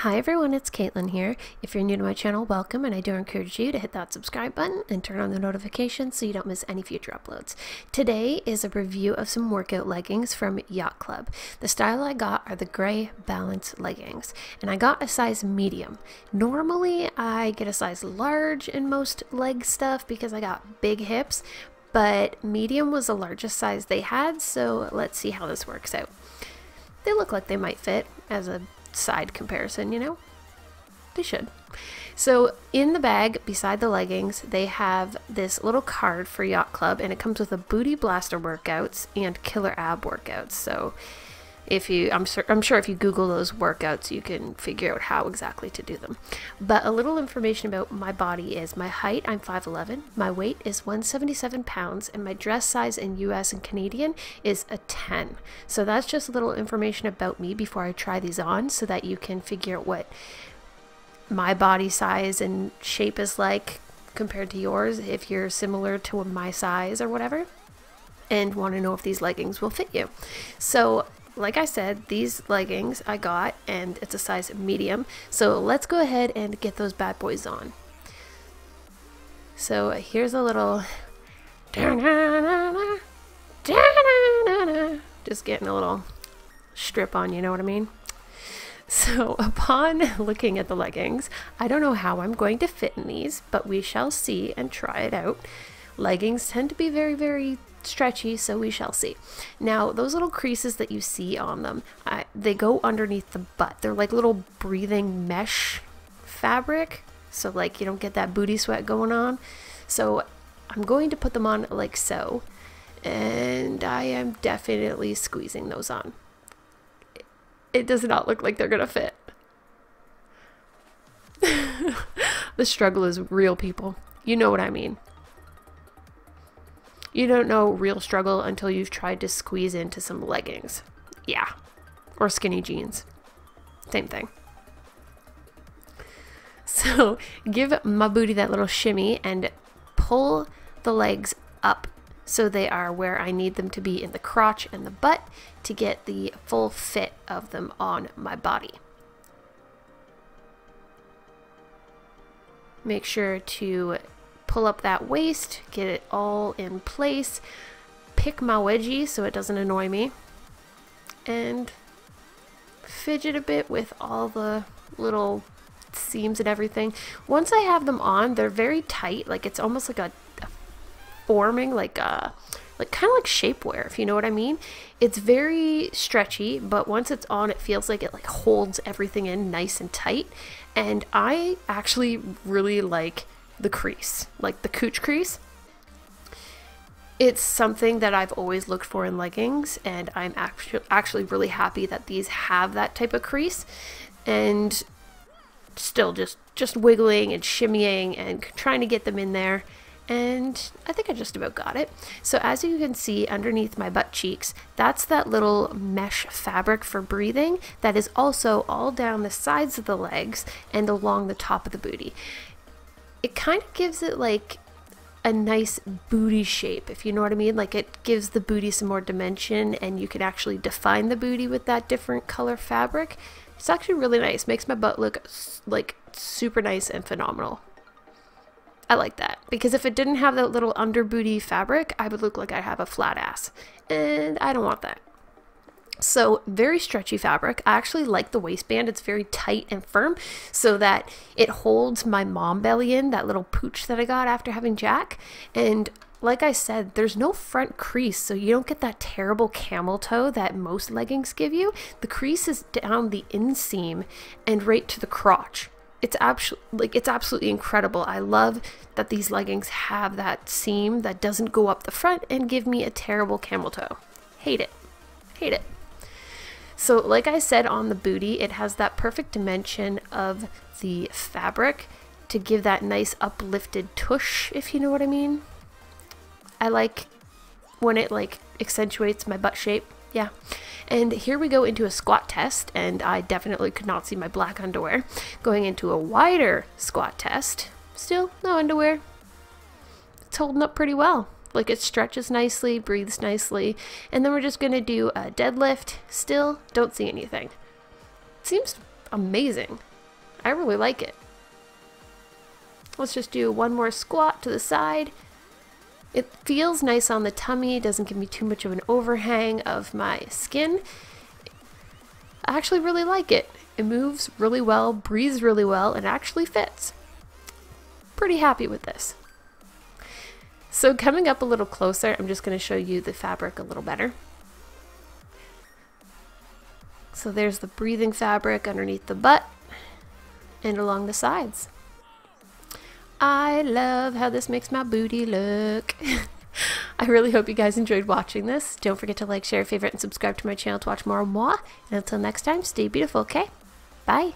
Hi everyone, it's Caitlyn here. If you're new to my channel, welcome, and I do encourage you to hit that subscribe button and turn on the notifications so you don't miss any future uploads. Today is a review of some workout leggings from Yacht Club. The style I got are the gray balance leggings, and I got a size medium. Normally, I get a size large in most leg stuff because I got big hips, but medium was the largest size they had, so let's see how this works out. They look like they might fit as a side comparison, you know? They should. So in the bag beside the leggings, they have this little card for Yacht Club and it comes with a booty blaster workouts and killer ab workouts. So if you I'm sure I'm sure if you google those workouts you can figure out how exactly to do them but a little information about my body is my height I'm 5'11 my weight is 177 pounds and my dress size in US and Canadian is a 10 so that's just a little information about me before I try these on so that you can figure out what my body size and shape is like compared to yours if you're similar to my size or whatever and want to know if these leggings will fit you. So like I said, these leggings I got and it's a size medium. So let's go ahead and get those bad boys on. So here's a little just getting a little strip on, you know what I mean? So upon looking at the leggings, I don't know how I'm going to fit in these, but we shall see and try it out. Leggings tend to be very, very stretchy, so we shall see. Now, those little creases that you see on them, uh, they go underneath the butt. They're like little breathing mesh fabric, so like you don't get that booty sweat going on. So I'm going to put them on like so, and I am definitely squeezing those on. It does not look like they're gonna fit. the struggle is real, people. You know what I mean. You don't know real struggle until you've tried to squeeze into some leggings. Yeah. Or skinny jeans. Same thing. So give my booty that little shimmy and pull the legs up so they are where I need them to be in the crotch and the butt to get the full fit of them on my body. Make sure to pull up that waist, get it all in place, pick my wedgie so it doesn't annoy me, and fidget a bit with all the little seams and everything. Once I have them on, they're very tight, like it's almost like a, a forming, like a like kind of like shapewear if you know what i mean it's very stretchy but once it's on it feels like it like holds everything in nice and tight and i actually really like the crease, like the cooch crease. It's something that I've always looked for in leggings, and I'm actually actually really happy that these have that type of crease, and still just just wiggling and shimmying and trying to get them in there and I think I just about got it. So as you can see underneath my butt cheeks, that's that little mesh fabric for breathing that is also all down the sides of the legs and along the top of the booty it kind of gives it like a nice booty shape, if you know what I mean. Like it gives the booty some more dimension and you can actually define the booty with that different color fabric. It's actually really nice. Makes my butt look like super nice and phenomenal. I like that because if it didn't have that little under booty fabric, I would look like I have a flat ass. And I don't want that. So very stretchy fabric. I actually like the waistband. It's very tight and firm so that it holds my mom belly in, that little pooch that I got after having Jack. And like I said, there's no front crease, so you don't get that terrible camel toe that most leggings give you. The crease is down the inseam and right to the crotch. It's absolutely like it's absolutely incredible. I love that these leggings have that seam that doesn't go up the front and give me a terrible camel toe. Hate it. Hate it. So like I said on the booty, it has that perfect dimension of the fabric to give that nice uplifted tush, if you know what I mean. I like when it like accentuates my butt shape. Yeah. And here we go into a squat test, and I definitely could not see my black underwear. Going into a wider squat test. Still, no underwear. It's holding up pretty well. Like it stretches nicely, breathes nicely. And then we're just to do a deadlift. Still, don't see anything. Seems amazing. I really like it. Let's just do one more squat to the side. It feels nice on the tummy, doesn't give me too much of an overhang of my skin. I actually really like it. It moves really well, breathes really well, and actually fits. Pretty happy with this. So coming up a little closer, I'm just going to show you the fabric a little better. So there's the breathing fabric underneath the butt and along the sides. I love how this makes my booty look. I really hope you guys enjoyed watching this. Don't forget to like, share, favorite, and subscribe to my channel to watch more of moi. And until next time, stay beautiful, okay? Bye.